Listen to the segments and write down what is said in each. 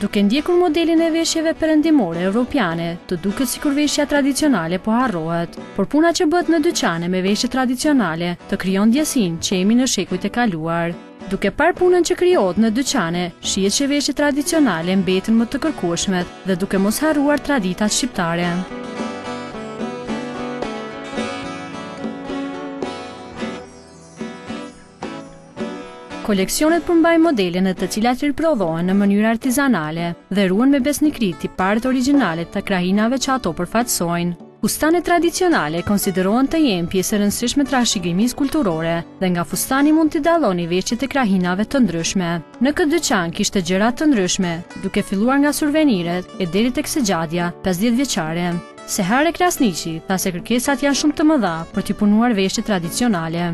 Duke ndjekur modelin e veshjeve perëndimore evropiane, të duket sikur veshja tradicionale po harrohet, por puna që bëhet në dyqane me veshje tradicionale të krijon ndjesinë që jemi në shekujt e kaluar. Duke parë punën që krijohet në dyqane, shihet që veshjet tradicionale mbeten më të kërkueshmet dhe duke mos harruar traditat shqiptare. Koleksionet përmbajnë modele në të cilat riprodhohen në mënyrë artizanale dhe ruhen me besnikëri tiparet origjinale të krahinave që ato përfaqësojnë. Fustanet tradicionale konsiderohen të jenë pjesë e rëndësishme e trashëgimisë kulturore dhe nga fustani mund t'i dalloni veshjet e krahinave të ndryshme. Në këtë dyqan kishte gjëra të ndryshme, duke filluar nga suveniret e deri tek sexhadeja 50 vjeçare. Sehare Krasniqi tha se kërkesat janë shumë të mëdha për t'i punuar veshjet tradicionale.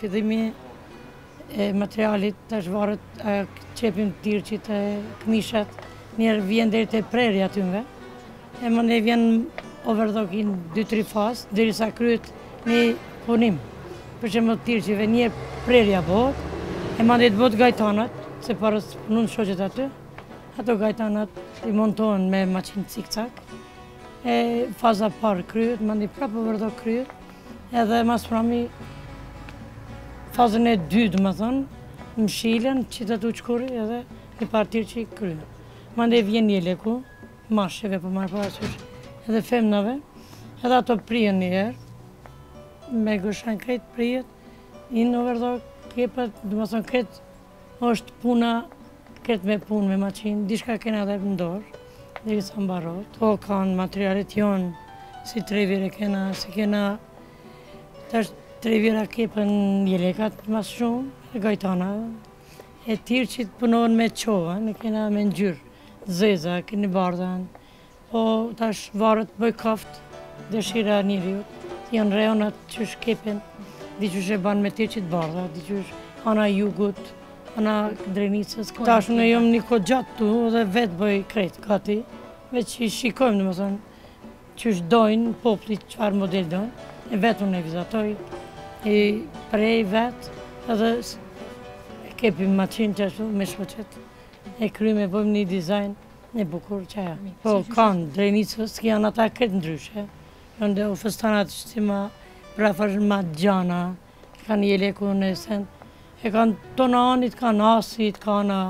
Fillimi e materialit tash varet a qepin tirqit e këmishat njerë vjen deri te prerja e atyne e mandej vjen overllokimi 2-3 faza derisa kryhet një punim për shembull tirqive njerë prerja bohet e mandej bohet gajtanat së pari i punojnë shoqet aty ato gajtanat i montohen me maqinë cik-cak e faza e parë kryhet mandej prapë overllok kryhet Edhe mas prerjes, fazën e dytë, domethënë, mshilen, qet ushkuri edhe një palë tirq i kryn. Mandej vjen jeleku, meshkujve po marr parasysh, edhe femnave, edhe ato prehen një herë, me gërshanë krejt prehet, në overllok, qepet, domethënë, krejt është puna Krejt me punë me maqinë, diçka kena dhe në dorë, derisa mbarohet. Po kanë materialet jonë, si trevira kena, si kena... Tash trevira qepen jelekat më së shumti, e gajtana. E tirqit punohen me cohën, e kena me ngjyrë të zezë, kena të bardhën. Po tash varet pi kah âsht dëshira e njeriut. Janë rajonet qysh i qepin, di qysh e banë me tirqit e bardha, di qysh ana e jugut, ana e Drenicës. Tash unë jam një kohë të gjatë këtu dhe vetë i bëj krejt gati, veç i shikojmë domethënë, qysh dojnë populli, çfarë model dojnë, e vetë unë e vizatoj, i prej vetë, edhe i qepim në maqinë qashtu me shoqet, e kryjmë e bëjmë një dizajn, E bukur që ajo. Po, kanë, Drenicës, që janë ata këtë ndryshe. Janë dhe u fustanat që si ma përafër ma gjana, kanë jelek në esen. E kanë tana anët, kanë asit, kanë,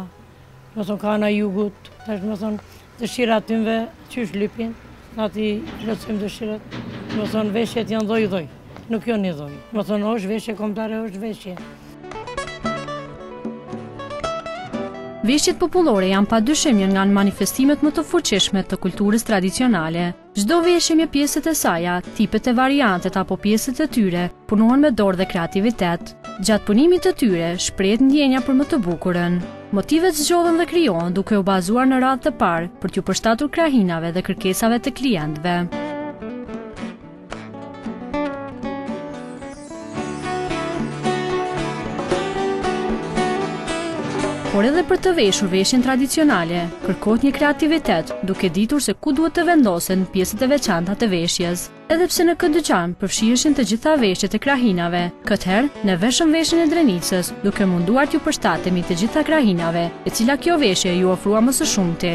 më thonë, kanë jugut. Tash, domethënë, dëshira e tyne, qysh lypin, ne atij ia plotësojmë dëshirat. Domethënë, veshjet janë lloj-lloj. Nuk janë një lloj. Domethënë, është veshje kombëtare, është veshje. Veshjet popullore janë pa dyshim një nga manifestimet më të fuqishme të kulturës tradicionale. Çdo veshje me pjesët e saja, tipet e variantet apo pjesët e tyre, punohen me dorë dhe kreativitet. Gjatë punimit të tyre, shprehet ndjenja për më të bukurën. Motivet zgjidhen dhe krijohen duke u bazuar në radhë të parë për t'iu përshtatur krahinave dhe kërkesave të klientëve. Por edhe për të veshur veshjen tradicionale, kërkohet një kreativitet duke ditur se ku duhet të vendosen pjesët e veçanta të veshjes. Edhe pse në këtë dyqan përfshiheshin të gjitha veshjet e krahinave, këtë herë ne veshëm veshjen e Drenicës duke u munduar t'iu përshtatemi të gjitha krahinave, e cila kjo veshje iu afrua më së shumti.